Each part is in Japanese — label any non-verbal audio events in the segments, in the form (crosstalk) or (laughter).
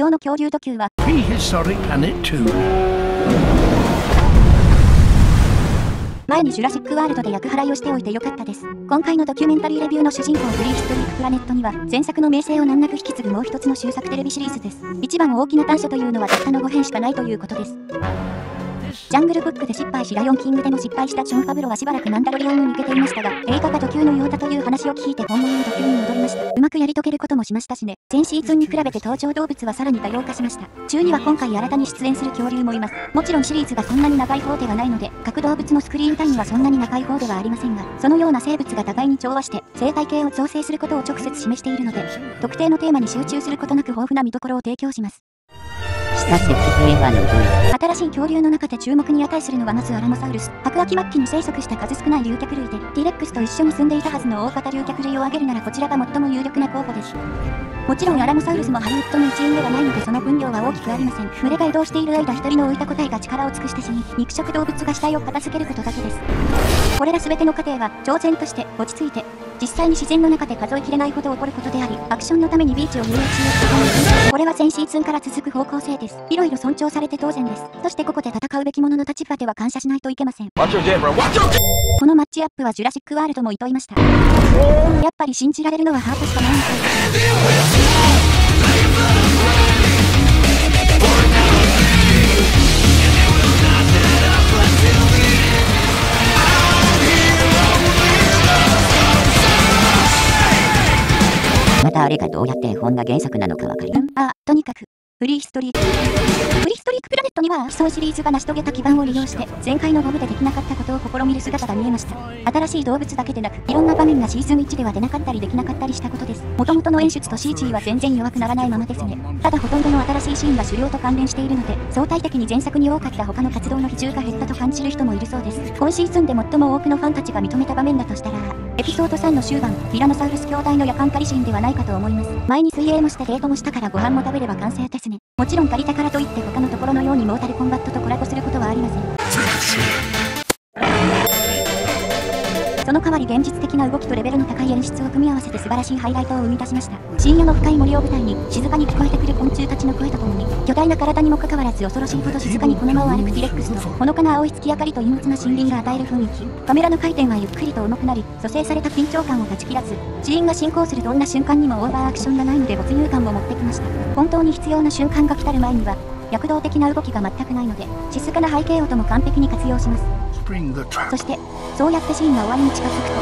今日の恐竜ドキュは、Prehistoric Planet 2. 前にジュラシックワールドで厄払いをしておいてよかったです。今回のドキュメンタリーレビューの主人公 Prehistoric Planet 2は、前作の名声を難なく引き継ぐもう一つの秀作テレビシリーズです。一番大きな短所というのはたったの5編しかないということです。ジャングルブックで失敗しライオンキングでも失敗したジョン・ファブロはしばらくマンダロリアンに向けていましたが、映画がドキュのようだという話を聞いて本物のドキュに戻りました。うまくやり遂げることもしましたしね。前シーズンに比べて登場動物はさらに多様化しました。中には今回新たに出演する恐竜もいます。もちろんシリーズがそんなに長い方ではないので、各動物のスクリーン単位はそんなに長い方ではありませんが、そのような生物が互いに調和して、生態系を造成することを直接示しているので、特定のテーマに集中することなく豊富な見どころを提供します。下石平和の V 新しい恐竜の中で注目に値するのはまずアラモサウルス。白亜紀末期に生息した数少ない竜脚類で、T レックスと一緒に住んでいたはずの大型竜脚類を挙げるならこちらが最も有力な候補です。もちろんアラモサウルスもハリウッドの一員ではないのでその分量は大きくありません。群れが移動している間一人の置いた個体が力を尽くして死に、肉食動物が死体を片付けることだけです。これら全ての過程は、挑戦として、落ち着いて、実際に自然の中で数えきれないほど起こることであり、アクションのためにビーチを遊泳中これは先シーズンから続く方向性です。いろいろ尊重されて当然です。そしてここで戦うべき者の立場では感謝しないといけません。このマッチアップはジュラシックワールドも厭いました。やっぱり信じられるのはハートしかないみたいです。またあれがどうやって絵本が原作なのかわかりうん、あ、とにかく、フリーストリーク。フリーストリークプラネットには、基礎シリーズが成し遂げた基盤を利用して、前回のゴムでできなかったことを試みる姿が見えました。新しい動物だけでなく、いろんな場面がシーズン1では出なかったりできなかったりしたことです。元々の演出と CG は全然弱くならないままですね。ただほとんどの新しいシーンが狩猟と関連しているので、相対的に前作に多かった他の活動の比重が減ったと感じる人もいるそうです。今シーズンで最も多くのファンたちが認めた場面だとしたら、エピソード3の終盤、ティラノサウルス兄弟の夜間狩りシーンではないかと思います。前に水泳もしてデートもしたからご飯も食べれば完成ですね。もちろん借りたからといって他のところのようにモータルコンバットとコラボすることはありません。その代わり現実的な動きとレベルの高い演出を組み合わせて素晴らしいハイライトを生み出しました。深夜の深い森を舞台に静かに聞こえてくる昆虫たちの声とともに、巨大な体にもかかわらず恐ろしいほど静かにこの間を歩く T レックスと、ほのかな青い月明かりと陰鬱な森林が与える雰囲気。カメラの回転はゆっくりと重くなり、蘇生された緊張感を断ち切らず、シーンが進行するどんな瞬間にもオーバーアクションがないので没入感を持ってきました。本当に必要な瞬間が来たる前には、躍動的な動きが全くないので、静かな背景音も完璧に活用します。そして、そうやってシーンが終わりに近づくと。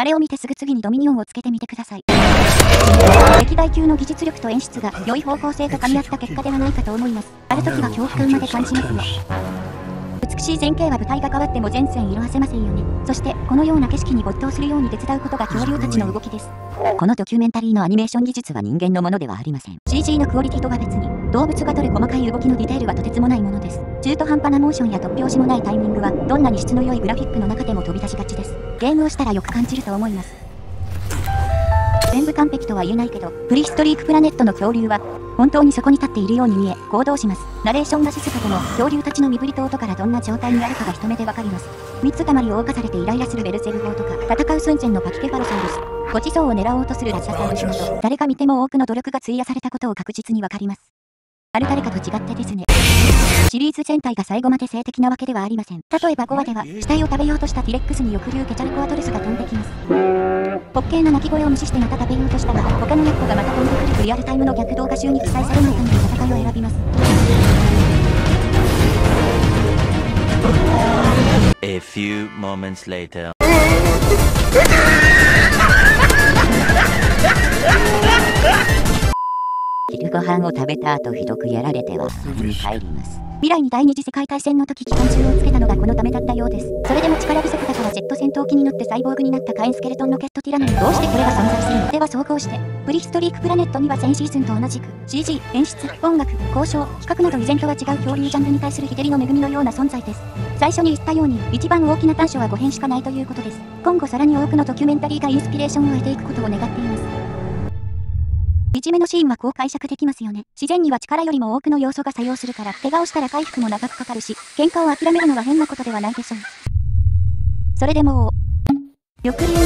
あれを見てすぐ次にドミニオンをつけてみてください。歴代級の技術力と演出が良い方向性と噛み合った結果ではないかと思います。ある時は恐怖感まで感じますね。美しい前景は舞台が変わっても全然色褪せませんよね。そして、このような景色に没頭するように手伝うことが恐竜たちの動きです。このドキュメンタリーのアニメーション技術は人間のものではありません CG のクオリティとは別に、動物が取る細かい動きのディテールはとてつもないものです。中途半端なモーションや突拍子もないタイミングは、どんなに質の良いグラフィックの中でも飛び出しがちです。ゲームをしたらよく感じると思います。全部完璧とは言えないけど、プリストリークプラネットの恐竜は、本当にそこに立っているように見え、行動します。ナレーションが静かでも、恐竜たちの身振りと音からどんな状態にあるかが一目でわかります。三つたまりを謳歌されてイライラするベルゼブ法とか、戦う寸前のパキケファロサウルス、ごちそうを狙おうとするラッシャサウルスなど、誰が見ても多くの努力が費やされたことを確実にわかります。ある誰かと違ってですね。シリーズ全体が最後まで性的なわけではありません。例えば5話では、死体を食べようとしたティレックスに抑留ケチャルコアトルスが飛んできます。滑稽な鳴き声を無視してまた食べようとしたが、他のヤッコがまた飛んでくるとリアルタイムの逆動画集に記載されないために戦いを選びます。A few moments later. (laughs) 昼ご飯を食べた後ひどくやられては帰ります未来に第二次世界大戦の時機関銃をつけたのがこのためだったようです。それでも力不足だからジェット戦闘機に乗ってサイボーグになったカエンスケルトンロケットティラノにどうしてこれが存在するの？では総合して、プリヒストリークプラネットには前シーズンと同じく CG、演出、音楽、交渉、企画など以前とは違う恐竜ジャンルに対する日照りの恵みのような存在です。最初に言ったように一番大きな短所は5編しかないということです。今後さらに多くのドキュメンタリーがインスピレーションを得ていくことを願っています。いじめのシーンはこう解釈できますよね。自然には力よりも多くの要素が作用するから、怪我をしたら回復も長くかかるし、喧嘩を諦めるのは変なことではないでしょう。それでも、緑流に、